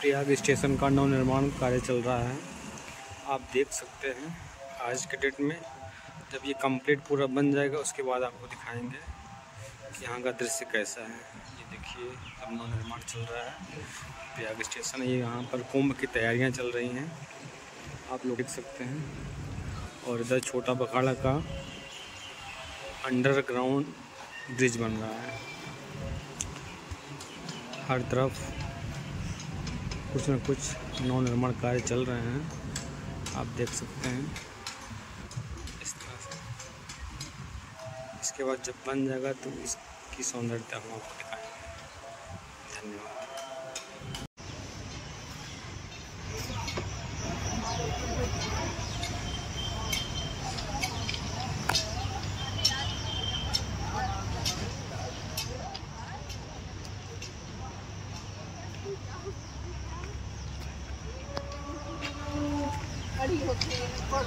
Prayag station का नव निर्माण कार्य चल रहा है। आप देख सकते हैं, आज के डेट में जब ये कंप्लीट पूरा बन जाएगा, उसके बाद आपको दिखाएँगे कि यहाँ का दृश्य कैसा है। ये देखिए, अब नव निर्माण चल रहा है। प्रयाग स्टेशन, ये यहाँ पर कुंभ की तैयारियाँ चल रही हैं। आप लोग देख सकते हैं। और इधर छोटा बखाड़ा का अंडरग्राउंड ब्रिज बन रहा है। हर तरफ़ कुछ न कुछ नव निर्माण कार्य चल रहे हैं। आप देख सकते हैं। इस तरह से। इसके बाद जब बन जाएगा तो इसकी सौंदर्यता हम आपको दिखाएँगे। धन्यवाद। हाँ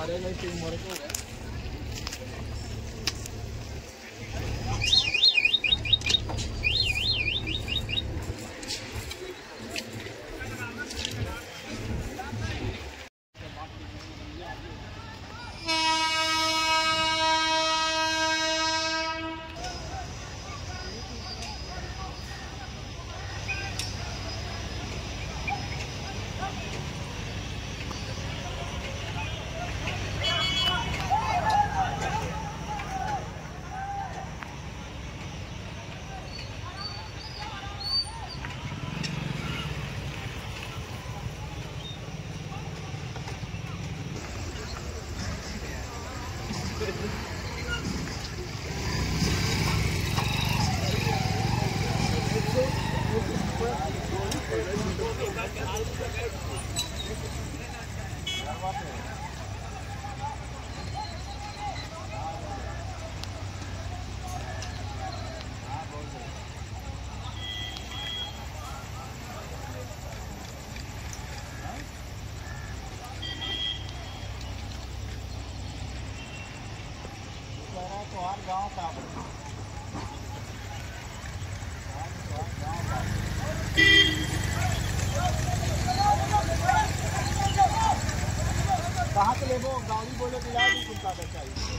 सारे में team work गाड़ी बोले दिला दी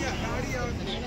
गाड़ी आज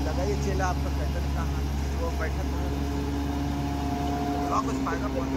लगाइए चेला आपका पैदल कहाँ वो बैठक था कुछ फ़ायदा पहुँच?